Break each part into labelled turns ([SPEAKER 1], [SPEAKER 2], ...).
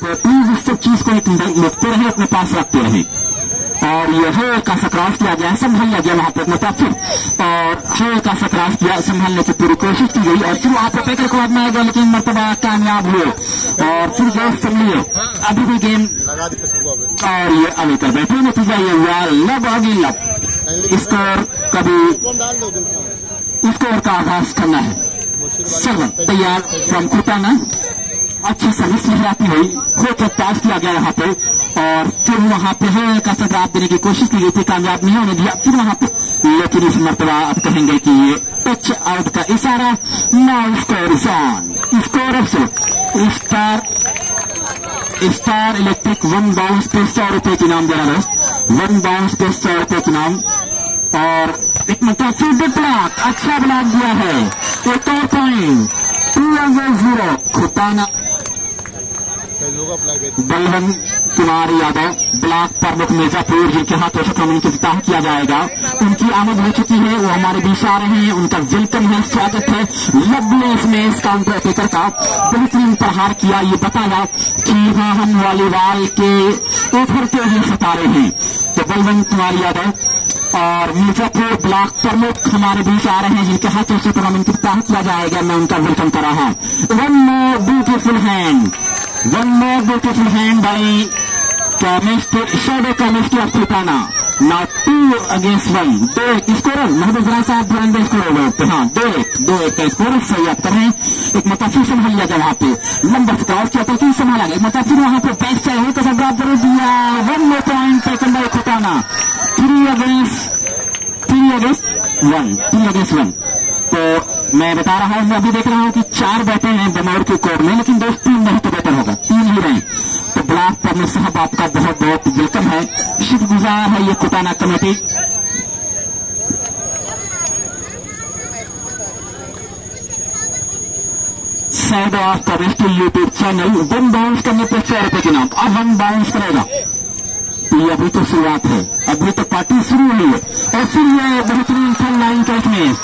[SPEAKER 1] तो प्लीज़ इस चीज़ को एक लिखते रहे अपने पास रखते रहे। और ये हल्का सा क्रॉस किया गया संभल लिया गया वहाँ पर मुताफिर और हल्का सा क्रॉस किया, संभालने की पूरी कोशिश की गई। और फिर वहाँ पर पैकर को आजमाया गया, लेकिन मरतबा कामयाब हुए। और फिर गेम संभलिए अभी भी गेम। और ये अभी कर बैठे नतीजा, ये हुआ लब अगी लब स्कोर कभी स्कोर का आगाज़ करना है। सेवन तैयार, फ्रॉम खुटाना अच्छी सर्विस लहराती हुई हो। के पास किया गया यहाँ पे, और फिर वहाँ पे है सा जवाब देने की कोशिश की गई थी, कामयाब नहीं होने दिया, फिर वहाँ पे, लेकिन इस मरतबा अब कहेंगे कि ये टच आउट का इशारा, now score on score star star electric one bounce पे सौ रुपए के नाम दे रहा। है वन बाउंस पे सौ रुपए के नाम। और एक मतलब फिर ब्लॉक अच्छा ब्लॉक दिया है। एक और point two against zero Khutana Balwan Kumar Yadav, block प्रमुख मिर्जापुर जिनके हाथों से कमेंट इफ्ताह किया जाएगा। उनकी आमद हो चुकी है, वो हमारे बीच आ रहे हैं, उनका वेलकम है, स्वागत है। लवली इसमें इस काउंटर अटैकर का बेहतरीन प्रहार किया, ये बताया कि हाँ हम वॉलीबॉल के उभरते हुए सितारे हैं? तो बलवंत कुमार यादव और मिर्जापुर ब्लॉक प्रमुख हमारे बीच आ रहे हैं, जिनके हाथों से टूर्नामेंट इफ्ताह किया जाएगा। मैं उनका वेलकम कर रहा हूँ। One more beautiful hand one more beautiful hand by chemistry shadow chemistry of Khutana ना टू अगेंस्ट वन दो एक स्कोरर महबूब राय साहब धुरंधर स्कोर हो गए हाँ दो एक दो एक का स्कोर सही आप कर एक मुताफिर संभाल लिया गया वहाँ पे लंबा क्रॉस किया तो संभाला गया मुताफिर वहाँ पे बैक से हो सब ज़रूर दिया one more point taken by Khutana three against three against one three against one तो मैं बता रहा हूँ, मैं अभी देख रहा हूँ कि चार बैठे हैं बमौर के कोर में, लेकिन दोस्त, तीन नहीं तो बेहतर होगा, तीन ही रहे। तो ब्लॉक प्रमुख साहब आपका बहुत बहुत वेलकम है। शुक्रगुजार है ये Kutana committee. Sad of chemistry YouTube channel one bounce करने पर सौ रुपए के नाम अब वन बाउंस करेगा। तो ये अभी तो शुरुआत है। अभी तो पार्टी शुरू हुई है। और फिर ये बेहतरीन फन लाइन कैच में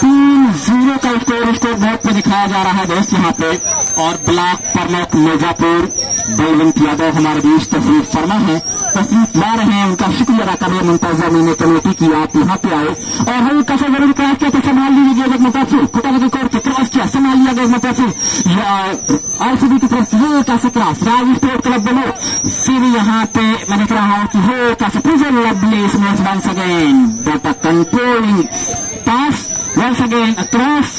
[SPEAKER 1] तीन ज़ीरो का स्कोर स्कोर बोर्ड पे दिखाया जा रहा है दोस्त यहाँ पे। और ब्लॉक प्रमुख मिर्जापुर बलवंत यादव हमारे बीच तफरीफ फरमा है। तफरीफ ला रहे हैं, उनका शुक्रिया अदा कर रहे मुंतजा मीने कमेटी की आप यहाँ पे आए। और हम कैसे ज़रूर क्रॉस किया तो संभाल लीजिए एक मुताफिर खुदा के कोर्ट से क्रॉस किया, संभाल लिया गया मुताफिर आरसीबी की तरफ़ हो, कैसे क्रॉस राज स्पोर्ट क्लब बनो फिर यहाँ पे मैं देख रहा हूँ कि हो, कैसे? प्रिजन लवली इसमें once again but a controlling pass once again across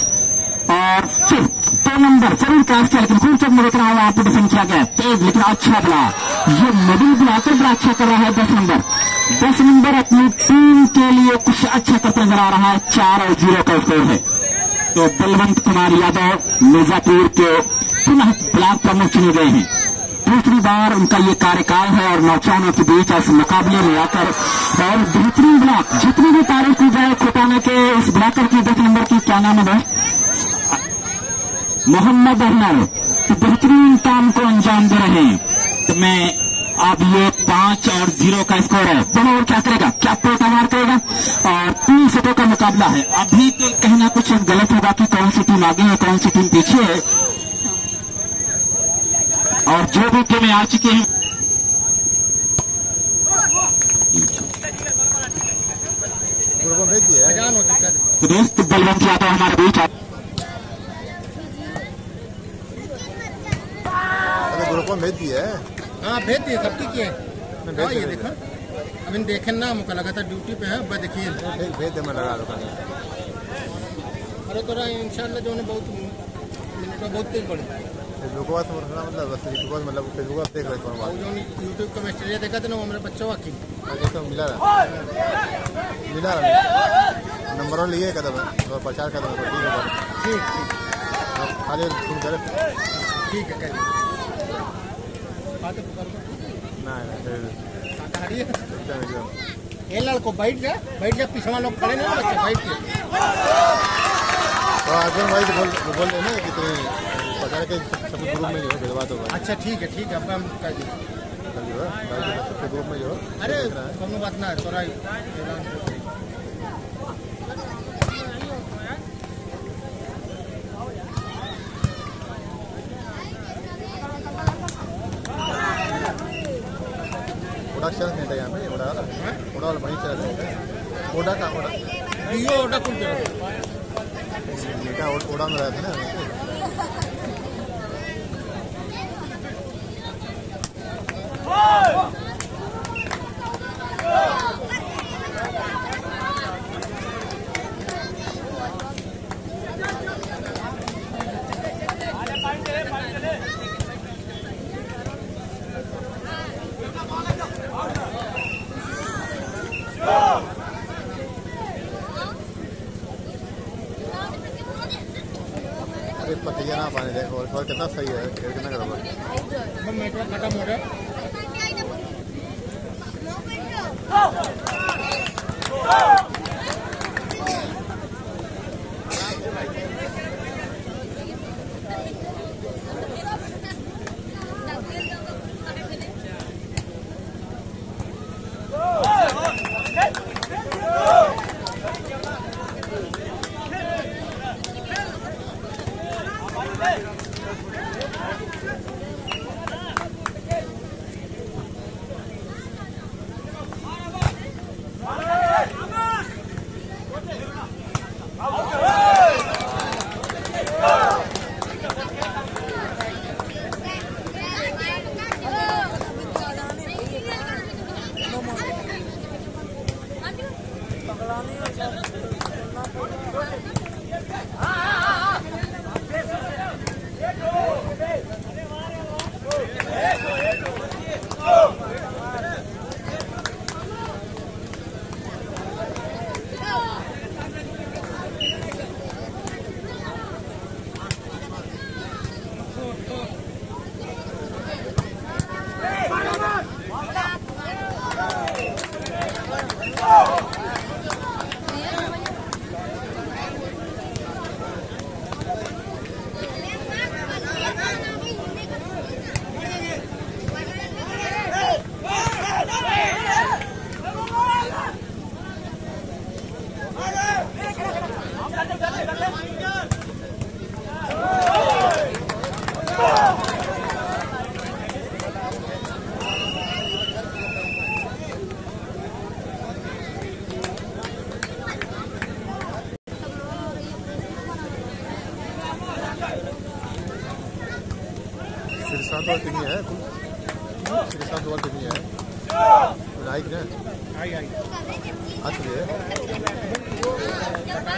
[SPEAKER 1] और फिर दो नंबर ज़रूर क्रॉस किया लेकिन खूब में देख रहा हूँ आपको डिफेंड किया गया तेज लेकिन अच्छा बड़ा ये मिडिल ब्लॉकर बड़ा अच्छा कर रहा है दस नंबर दस नंबर अपनी टीम के लिए कुछ अच्छा करते नज़र आ रहा है चार और ज़ीरो का स्कोर है तो बलवंत कुमार यादव मिर्जापुर के पुनः ब्लॉक प्रमुख चुने गए हैं दूसरी बार उनका ये कार्यकाल है और नौजवानों के बीच ऐसे मुकाबले में आकर और बेहतरीन ब्लॉक, जितनी भी तारीफ़ की जाए, खुटाने के इस ब्लॉकर की दस नंबर की, क्या नाम है मोहम्मद अहमद तो बेहतरीन काम को अंजाम दे रहे हैं। तो मैं अब ये पाँच और ज़ीरो का स्कोर है। दोनों और क्या करेगा? क्या पेटा मार करेगा? और तीन सेटों का मुकाबला है। अभी तो कहीं ना कुछ गलत होगा कि कौन सी टीम आगे है, कौन सी टीम पीछे है। और जो भी टीमें आ चुकी हैं
[SPEAKER 2] है।
[SPEAKER 3] हो
[SPEAKER 1] तो बलवंत यादव हमारे बीच
[SPEAKER 2] अरे ग्रुप में भेज दिया है।
[SPEAKER 3] हाँ भेज दिए सबकी किए
[SPEAKER 2] मैं भेज
[SPEAKER 3] हाँ ये
[SPEAKER 2] दिया।
[SPEAKER 3] देखो। देखे ना मुझको लगा था ड्यूटी पे है बस देखिए।
[SPEAKER 2] भेज दे मैं लगा दूँगा
[SPEAKER 3] अरे तोरा इंशाल्लाह जो बहुत मिनट में बहुत तेज बढ़े
[SPEAKER 2] फेसबुक पर तो मतलब फेसबुक मतलब फेसबुक पर देख रहे
[SPEAKER 3] और जो यूट्यूब का मैस्टर देखा था ना वो मेरे बच्चों की।
[SPEAKER 2] ये तो मिला रहा। मिला रहा नंबर लिए कदम और प्रचार कदम ठीक
[SPEAKER 3] ठीक ठीक।
[SPEAKER 2] खाली तुम करे
[SPEAKER 3] ठीक है हाँ तो
[SPEAKER 2] ना ना
[SPEAKER 3] है।
[SPEAKER 2] एकदम
[SPEAKER 3] ये लड़को बैठ जा बैठ जा पिछवा लोग खड़े ना बच्चे बैठ के
[SPEAKER 2] तो अर्जुन भाई तो बोल बोल रहे ना कि तुम्हें प्रचार के सब ग्रुप में जो है भेजवा दो
[SPEAKER 3] अच्छा ठीक है ठीक है अब हम कर दिए
[SPEAKER 2] कल जो है सबके ग्रुप में जो है।
[SPEAKER 3] अरे
[SPEAKER 2] रहा है।
[SPEAKER 3] कोनो बात ना है तोरा ऐलान
[SPEAKER 2] ओडा चल नहीं था यहाँ पे ओडा ओडा वाला वहीं चल रहे ओडा का ओडा।
[SPEAKER 3] जियो ओटा कुल चला
[SPEAKER 2] बेटा ओडा में रहते हैं ना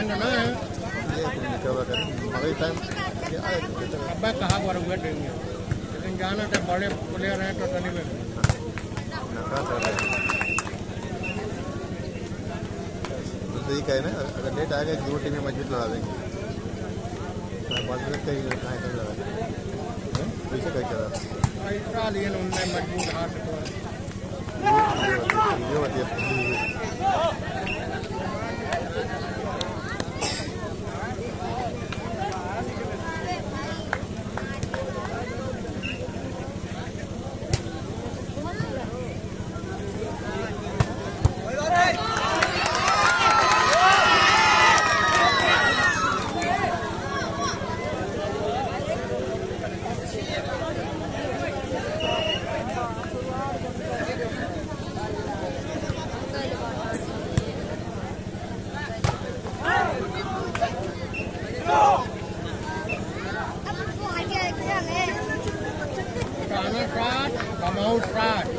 [SPEAKER 3] अब कहा बार हुआ देंगे लेकिन जाना तो बड़े प्लेयर हैं तो तनी में
[SPEAKER 2] है तो ये कहे ना अगर लेट आएगा दो टीमें मज़बूत लड़ा देंगे बाद में कहीं कहाँ कहीं लड़ा हैं? वैसे कहीं चला
[SPEAKER 3] ऐसा लिए उनने मज़बूत हाथ को
[SPEAKER 2] ये होती है
[SPEAKER 3] proud pride.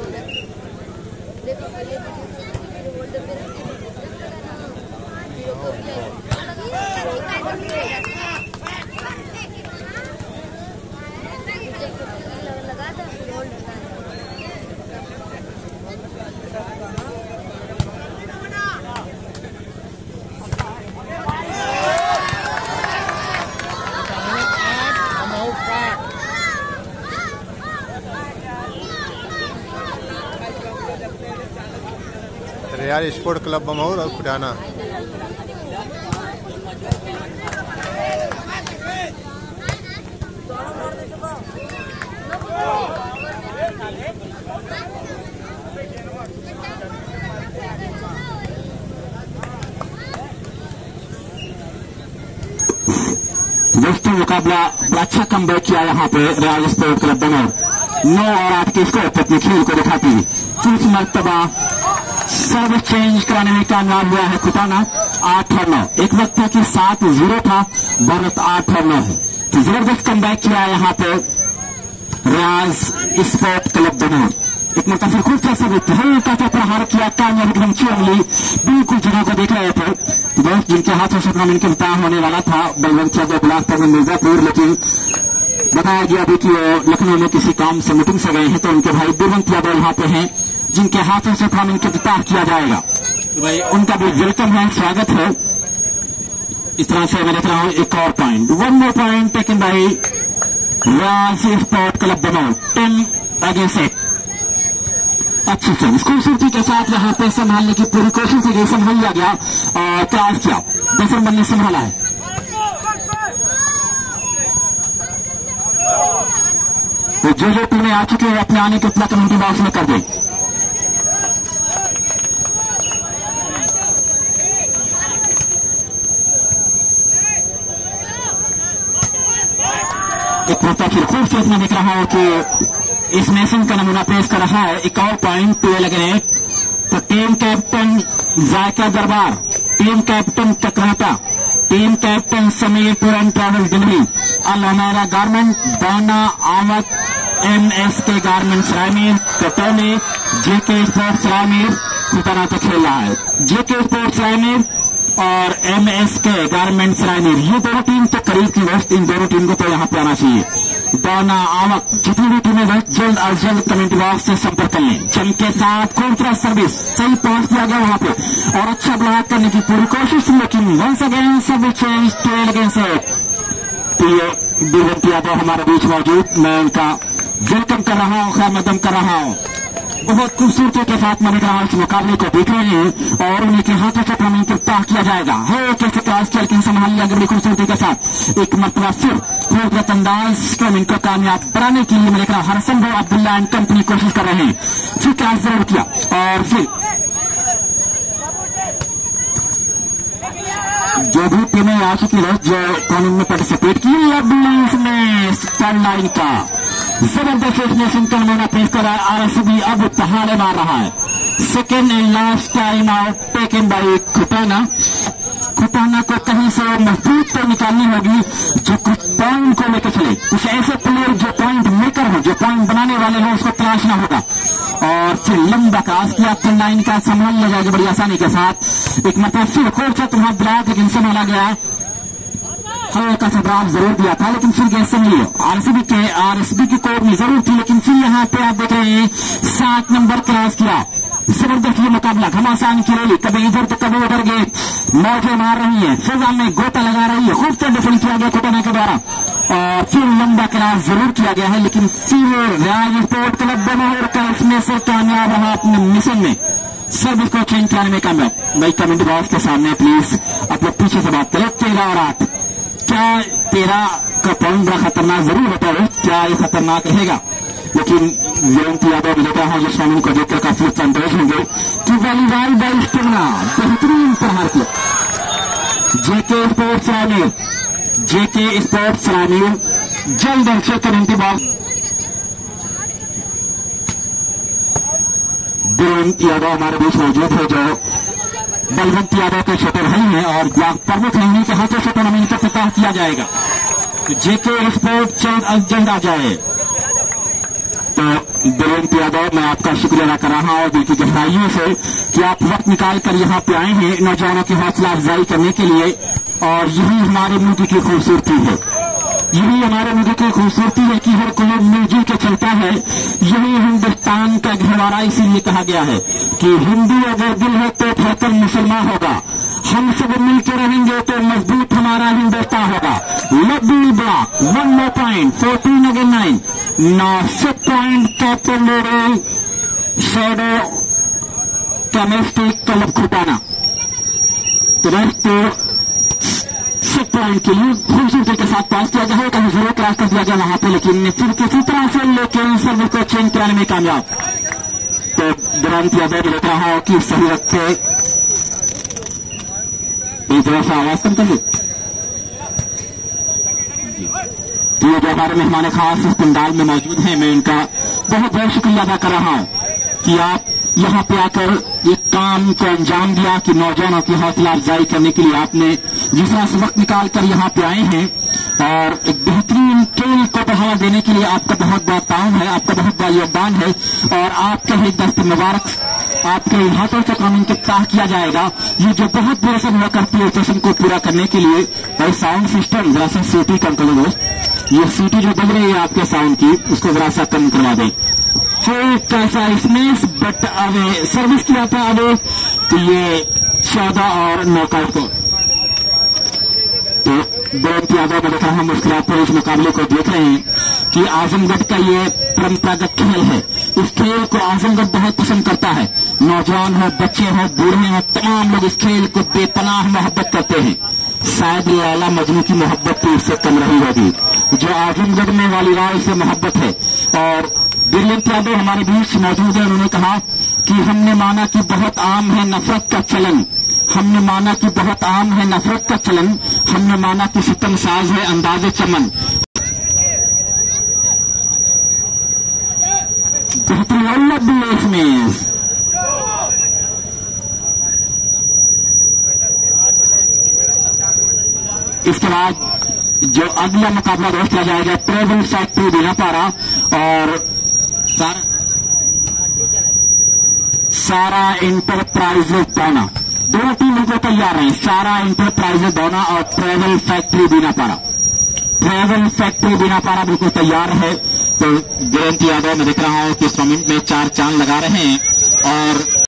[SPEAKER 2] Real sport club Bamaur और खुटाना
[SPEAKER 1] दोस्तों, मुकाबला अच्छा कम बैक किया यहाँ पे रियाल स्पोर्ट क्लब बनौर नौ और आठ के स्कोर अपने खेल को दिखाती। तीस मरतबा सर्विस चेंज कराने में कामयाब हुआ है खुटाना आठ और नौ एक वक्त था कि सात ज़ीरो था भारत आठ और नौ है। तो ज़बरदस्त कम बैक किया यहाँ पे रियाज स्पोर्ट क्लब बनो। एक मरतबा फिर खूब सा सभी हल्का सा प्रहार किया कामयाब एकदम चोमली बिल्कुल जगह को देख रहे थे। तो दोस्त, जिनके हाथों से टूर्नामेंट के मुकाम होने वाला था, बलवंत यादव बिलासपुर में मिर्जापुर, लेकिन बताया गया अभी कि वो लखनऊ में किसी काम से मीटिंग से गए हैं तो उनके भाई दुर्वंत यादव यहाँ पे हैं। जिनके हाथों से टूर्नामेंट का विस्तार किया जाएगा। तो भाई उनका भी वेलकम है स्वागत है। इस तरह से मैं देख रहा हूँ एक और point one more point taken by Raj sport club Bano ten against eight अच्छी इस खूबसूरती के साथ यहाँ पे संभालने की पूरी कोशिश की गई संभाल लिया गया और क्रॉस किया। दस नंबर ने संभाला है। तो जो जो टीमें आ चुकी है अपने आने के इतना कम्युनिटी बॉक्स में कर दें। एक मौका फिर खूबसूरत में दिख रहा हूँ कि इस मैसिंग का नमूना पेश कर रहा है। एक और पॉइंट टू लगे तो team captain Zaika Darbar team captain Chakrahata team captain Sameer tour and travel Delhi Alhamara garment दाना, आमद M S K garments Raimir Katauni JK sports Raimir Khutana तो खेल रहा है जेके स्पोर्ट्स रायमीर और M S K garments Raimir ये दोनों team तो करीब की दोस्त इन दोनों टीम को तो यहाँ पे आना चाहिए। दाना आवक जितनी भी टीमें हैं जल्द अज जल्द कमेंट बॉक्स से संपर्क कर लें जम के साथ तरह सर्विस सही पहुँच दिया गया वहाँ पे, और अच्छा ब्लॉक करने की पूरी कोशिश लेकिन वंस अगेन सब चेंज ये दिवंत यादव हमारे बीच मौजूद, मैं उनका वेलकम कर रहा हूँ, खैर मदम कर रहा हूँ। बहुत खूबसूरती के साथ मैंने कहा इस मुकाबले को देख रहे हैं और उन्हीं के हाथों से को तय किया जाएगा। है, कैसे क्रॉस चल के संभाल लिया बड़ी खूबसूरती के साथ। एक मरतबा फिर खूबसूरत अंदाज टूर्नामेंट को कामयाब बनाने के लिए मैंने कहा हर संभव अब्दुल्ला एंड कंपनी कोशिश कर रहे हैं। फिर क्रॉस ज़रूर किया और फिर जो भी टीमें आ चुकी है, जो टूर्नामेंट में पार्टिसिपेट की अब इसमें स्टार लाइन का। ज़बरदस्त इसने सिंकल नमूना पेश करा आरसीबी अब पहाड़े मार रहा है। Second and last time out taken by Khutana Khutana को कहीं से मज़बूत तो निकालनी होगी, जो कुछ पॉइंट को लेकर चले। कुछ ऐसे प्लेयर जो पॉइंट मेकर हो, जो पॉइंट बनाने वाले हो, उसको तलाशना होगा। और फिर लंबा कास किया, फिर लाइन का संभाल लिया जाएगा बड़ी आसानी के साथ। एक मतलब फिर खोल तुम्हारा ब्लॉक, लेकिन संभाला गया हल्का सा ब्राम ज़रूर दिया था, लेकिन फिर गैस समझ लियो आरसीबी के आरएसबी की कोर्ट में ज़रूर थी, लेकिन फिर यहाँ पे आप देख रहे हैं, सात नंबर क्रॉस किया। ज़बरदस्त ये मुकाबला, घमासान की रैली, कभी इधर तो कभी उधर गए मौजे मार रही है फिजा में गोता लगा रही है खूब से डिफेंड किया गया कोटाना के द्वारा। और फिर लंबा क्लास ज़रूर किया गया है, लेकिन फिर राज स्पोर्ट क्लब बनोहर का इसमें से कामयाब रहा अपने मिशन में। सर्विस को चेंज कराने में कामयाब भाई कमेंट बॉक्स के सामने प्लीज़ अपने पीछे से बात करें, तेरह आठ। क्या तेरह का पॉइंट बड़ा खतरनाक ज़रूर होता है क्या ये खतरनाक रहेगा। लेकिन जयंत यादव लेता हूँ स्वामी को देखकर काफ़ी संतोष होंगे कि वॉलीबॉल बाई स्टेमिना बेहतरीन प्रहार किया। जेके स्पोर्ट्स रानीर जेके स्पोर्ट्स रानीर जल्द अच्छे करेंटी बॉक्स जयंत यादव हमारे बीच मौजूद है, जो बलवंत यादव के छोटे भाई हैं और प्रमुख नहीं के हाथों से टूर्नामेंट का फतह किया जाएगा। तो जेके स्पोर्ट जल्द जल्द आ जाए। तो बलवंत यादव, मैं आपका शुक्रिया अदा कर रहा हूँ दिल की गहराइयों से कि आप वक्त निकाल कर यहाँ पे आए हैं नौजवानों की हौसला अफजाई करने के लिए और यही हमारे मुल्क की खूबसूरती है। यही हमारे मुल्क की खूबसूरती है कि हर कोई मिलजुल के चलता है, यही हिंदुस्तान का घरवारा इसीलिए कहा गया है कि हिंदू अगर दिल है तो फैसल मुसलमान होगा। हम सब मिलकर रहेंगे तो मज़बूत हमारा हिंदुस्तान होगा। Laddu block one no point fourteen again nine नौ six point captain Lodo shadow chemistry club Khutana तो सिक्स पॉइंट के लिए खूबसूरती के साथ पास किया गया कहीं ज़रूर क्रॉस कर दिया गया वहाँ पर लेकिन फिर किसी तरह से लेकिन सर्विस को चेंज कराने में कामयाब। तो दुरांत यादव लेता रहा कि सही रखे एक थोड़ा सा आवाज़ कम कर तो ये जो हमारे मेहमान खास इस पंडाल में मौजूद हैं, मैं इनका बहुत बहुत शुक्रिया अदा कर रहा हूँ कि आप यहाँ पे आकर ये काम को अंजाम दिया कि नौजवानों की हौसला अफजाई करने के लिए आपने जिस वक्त निकाल कर यहाँ पे आए हैं और एक बेहतरीन खेल को बढ़ावा देने के लिए आपका बहुत बड़ा ताउन है, आपका बहुत बड़ा योगदान है और आपके ही दस्त मुबारक, आपके हाथों से कानून के ताह किया जाएगा। ये जो बहुत देर से हुआ करती है सेशन को पूरा करने के लिए और साउंड सिस्टम जरा सा सीटी कम करो दोस्त। ये सीटी जो बज रही है आपके साउंड की, उसको जरा सा कम करवा दें। फिर कैसा इसमें बट अवे सर्विस किया था अवे तो ये चौदह और नौकाउट को। तो बेंत यादव में हम मुस्कुरा पर इस मुकाबले को देख रहे हैं कि आजमगढ़ का ये परंपरागत खेल है। इस खेल को आजमगढ़ बहुत पसंद करता है। नौजवान हो, बच्चे हो, बूढ़े हो, तमाम लोग इस खेल को बेपनाह मोहब्बत करते हैं। शायद लाला मजनू की मोहब्बत तो इससे कम रही होगी। जो आजमगढ़ में वाली राय से मोहब्बत है, और ब्रिलियंट यादव हमारे बीच मौजूद है। उन्होंने कहा कि हमने माना कि बहुत आम है नफरत का चलन। हमने माना कि बहुत आम है नफरत का चलन। हमने माना कि सितम साज है अंदाज चमन। इसमें। इसके बाद जो अगला मुकाबला दोस्त किया जाएगा, ट्रेवल फैक्ट्री देना पारा और सारा सारा इंटरप्राइजेज दौना दोनों टीम बिल्कुल तैयार हैं। सारा इंटरप्राइजेज दौना और ट्रेवल फैक्ट्री देना पारा ट्रेवल फैक्ट्री बिना पारा बिल्कुल तैयार है। तो जयंत यादव मैं देख रहा हूँ कि इस मोमेंट में चार चाँद लगा रहे हैं। और